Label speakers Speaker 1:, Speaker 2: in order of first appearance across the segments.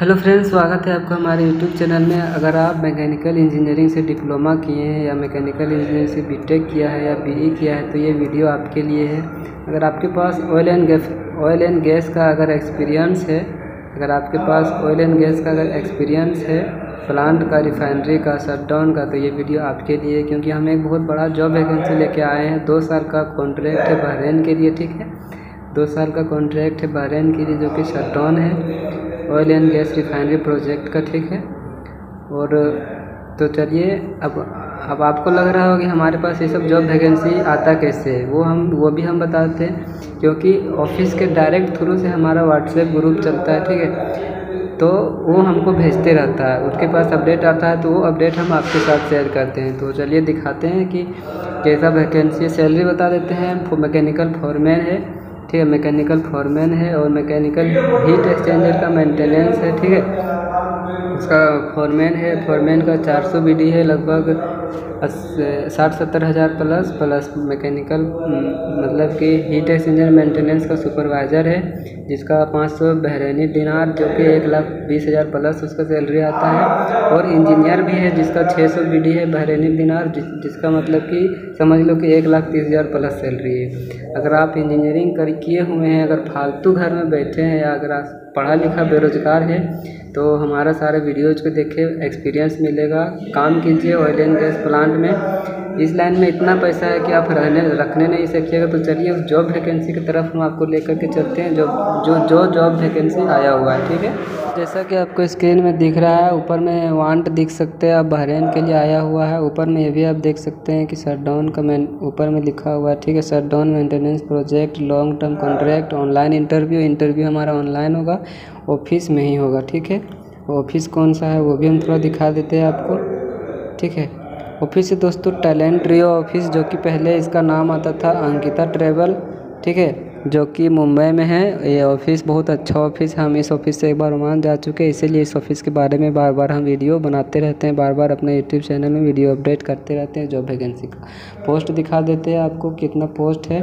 Speaker 1: Hello friends, स्वागत है आपका हमारे यूट्यूब चैनल में। अगर आप मैकेनिकल इंजीनियरिंग से डिप्लोमा किए हैं या मैकेनिकल इंजीनियरिंग से बीटेक किया है या बीई किया है तो ये वीडियो आपके लिए है। अगर आपके पास oil and gas oil and gas का अगर एक्सपीरियंस है, अगर आपके पास ऑयल एंड गैस का अगर एक्सपीरियंस है प्लांट का रिफाइनरी का शटडाउन का तो ये वीडियो आपके लिए है, क्योंकि हम एक बहुत बड़ा जॉब वैकेंसी लेके आए हैं। दो साल का कॉन्ट्रैक्ट है बहरेन के लिए, ठीक है? दो साल का कॉन्ट्रैक्ट है बहरेन के लिए, जो कि शटडाउन है। Oil and gas refinery project का, ठीक है? और तो चलिए, अब अब आपको लग रहा होगा कि हमारे पास ये सब जॉब वैकेंसी आता कैसे है? वो हम, वो भी हम बताते हैं, क्योंकि ऑफ़िस के डायरेक्ट थ्रू से हमारा व्हाट्सएप ग्रुप चलता है, ठीक है? तो वो हमको भेजते रहता है, उसके पास अपडेट आता है तो वो अपडेट हम आपके साथ शेयर करते हैं। तो चलिए दिखाते हैं कि कैसा वैकेंसी सैलरी बता देते हैं मैकेनिकल फॉरमैन है ठीक है मैकेनिकल फॉरमैन है और मैकेनिकल हीट एक्सचेंजर का मेंटेनेंस है, ठीक है। उसका फॉरमैन है फॉरमैन का 400 बीडी है, लगभग साठ सत्तर हज़ार प्लस प्लस मैकेनिकल मतलब कि हीट एक्सचेंजर मेंटेनेंस का सुपरवाइज़र है जिसका 500 बहरैनी दिनार जो कि एक लाख बीस हज़ार प्लस उसका सैलरी आता है। और इंजीनियर भी है जिसका 600 बीडी है बहरैनी दिनार जिस, जिसका मतलब कि समझ लो कि एक लाख तीस हज़ार प्लस सैलरी है। अगर आप इंजीनियरिंग कर किए हुए हैं अगर फालतू घर में बैठे हैं या अगर आप पढ़ा लिखा बेरोज़गार है तो हमारा सारे वीडियोज़ को देखे एक्सपीरियंस मिलेगा। काम कीजिए ऑयल एंड गैस प्लांट में। इस लाइन में इतना पैसा है कि आप रहने, रखने नहीं सकिएगा तो चलिए उस जॉब वैकेंसी की तरफ़ हम आपको लेकर के चलते हैं, जो जो जो जॉब वैकेंसी आया हुआ है, ठीक है? जैसा कि आपको स्क्रीन में दिख रहा है, ऊपर में वांट दिख सकते हैं, आप बहरेन के लिए आया हुआ है, ऊपर में ये भी आप देख सकते हैं कि शटडाउन का मैं ऊपर में लिखा हुआ है, ठीक है? Shutdown maintenance project long term contract online interview interview हमारा ऑनलाइन होगा। ऑफ़िस में ही होगा, ठीक है? ऑफ़िस कौन सा है, वो भी हम थोड़ा दिखा देते हैं आपको, ठीक है? ऑफ़िस दोस्तों टैलेंट रियो ऑफ़िस जो कि पहले इसका नाम आता था अंकिता ट्रेवल ठीक है? जो कि मुंबई में है। ये ऑफ़िस बहुत अच्छा ऑफ़िस है। हम इस ऑफ़िस से एक बार ओमान जा चुके हैं। इसीलिए इस ऑफ़िस के बारे में बार बार हम वीडियो बनाते रहते हैं। बार बार अपने यूट्यूब चैनल में वीडियो अपडेट करते रहते हैं। जॉब वैकेंसी का। पोस्ट दिखा देते हैं आपको कितना पोस्ट है।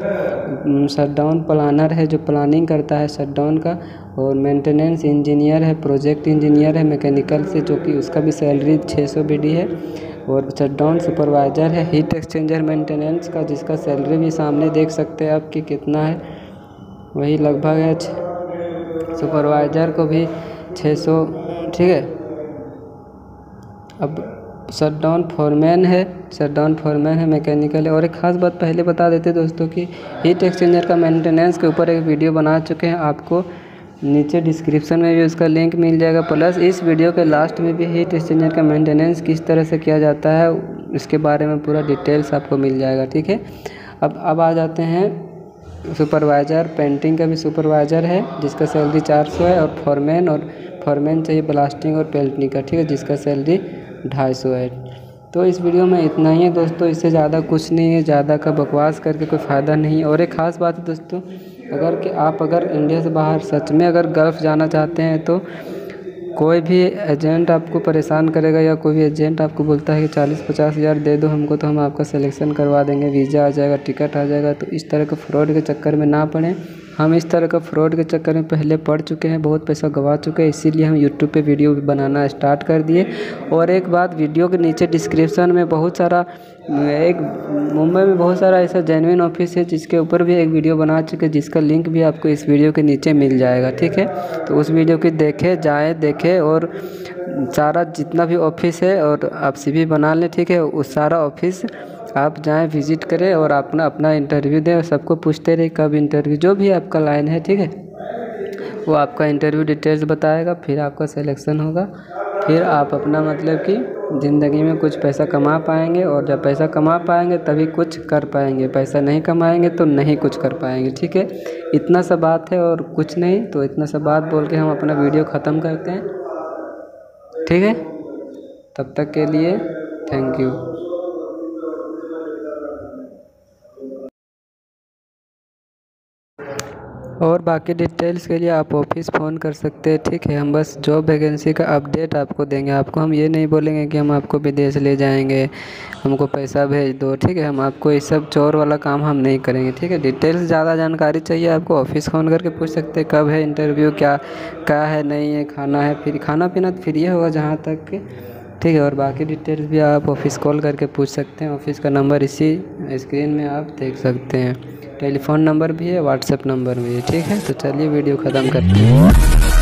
Speaker 1: शटडाउन प्लानर है जो प्लानिंग करता है शटडाउन का। और मेंटेनेंस इंजीनियर है प्रोजेक्ट इंजीनियर है मैकेनिकल से, जो कि उसका भी सैलरी छः सौ है। और शटडाउन सुपरवाइज़र है। हीट एक्सचेंजर मेंटेनेंस का, जिसका सैलरी भी सामने देख सकते हैं आप कि कितना है। वही लगभग है सुपरवाइज़र को भी 600 ठीक है? अब शटडाउन फॉरमैन है शटडाउन फॉरमैन है मैकेनिकल है। और एक ख़ास बात पहले बता देते दोस्तों कि हीट एक्सचेंजर का मेंटेनेंस के ऊपर एक वीडियो बना चुके हैं। आपको नीचे डिस्क्रिप्शन में भी उसका लिंक मिल जाएगा। प्लस इस वीडियो के लास्ट में भी हीट एक्सचेंजर का मेंटेनेंस किस तरह से किया जाता है इसके बारे में पूरा डिटेल्स आपको मिल जाएगा, ठीक है? अब अब आ जाते हैं सुपरवाइज़र, पेंटिंग का भी सुपरवाइज़र है, जिसका सैलरी चार सौ है, और फॉरमैन और फॉरमैन चाहिए ब्लास्टिंग और पेंटिंग का, ठीक है, जिसका सैलरी ढाई सौ है। तो इस वीडियो में इतना ही है दोस्तों, इससे ज़्यादा कुछ नहीं है, ज़्यादा का बकवास करके कोई फ़ायदा नहीं। है और एक ख़ास बात है दोस्तों, अगर कि आप अगर इंडिया से बाहर, सच में अगर गल्फ़ जाना चाहते हैं तो कोई भी एजेंट आपको परेशान करेगा या कोई भी एजेंट आपको बोलता है कि चालीस पचास हज़ार दे दो, हमको तो हम आपका सिलेक्शन करवा देंगे, वीज़ा आ जाएगा टिकट आ जाएगा तो इस तरह के फ्रॉड के चक्कर में ना पड़ें। हम इस तरह का फ्रॉड के चक्कर में पहले पढ़ चुके हैं, बहुत पैसा गवा चुके हैं, इसीलिए हम यूट्यूब पे वीडियो बनाना स्टार्ट कर दिए। और एक बात वीडियो के नीचे डिस्क्रिप्शन में बहुत सारा एक मुंबई में बहुत सारा ऐसा जेनविन ऑफ़िस है जिसके ऊपर भी एक वीडियो बना चुके जिसका लिंक भी आपको इस वीडियो के नीचे मिल जाएगा, ठीक है? तो उस वीडियो की देखें, जाएँ, देखें और सारा जितना भी ऑफ़िस है और आप सी बना लें, ठीक है? उस सारा ऑफ़िस आप जाएँ विज़िट करें और अपना अपना इंटरव्यू दें और सबको पूछते रहे कब इंटरव्यू जो भी आपका लाइन है, ठीक है? वो आपका इंटरव्यू डिटेल्स बताएगा, फिर आपका सिलेक्शन होगा, फिर आप अपना मतलब कि ज़िंदगी में कुछ पैसा कमा पाएँगे और जब पैसा कमा पाएँगे तभी कुछ कर पाएँगे। पैसा नहीं कमाएँगे तो नहीं कुछ कर पाएँगे, ठीक है? इतना सा बात है और कुछ नहीं तो इतना सा बात बोल के हम अपना वीडियो ख़त्म करते हैं। ठीक है? तब तक के लिए, थैंक यू। और बाकी डिटेल्स के लिए आप ऑफ़िस फ़ोन कर सकते हैं। ठीक है, हम बस जॉब वैकेंसी का अपडेट आपको देंगे। आपको हम ये नहीं बोलेंगे कि हम आपको विदेश ले जाएँगे, हमको पैसा भेज दो। ठीक है, हम आपको ये सब चोर वाला काम हम नहीं करेंगे। ठीक है डिटेल्स ज़्यादा जानकारी चाहिए आपको ऑफ़िस फ़ोन करके पूछ सकते हैं कब है इंटरव्यू क्या क्या है, नहीं है, खाना है, फिर खाना पीना तो फ्री होगा जहाँ तक कि। ठीक है, और बाकी डिटेल्स भी आप ऑफ़िस कॉल करके पूछ सकते हैं। ऑफ़िस का नंबर इसी स्क्रीन में आप देख सकते हैं। टेलीफोन नंबर भी है, व्हाट्सएप नंबर भी है, ठीक है? तो चलिए वीडियो ख़त्म करते हैं।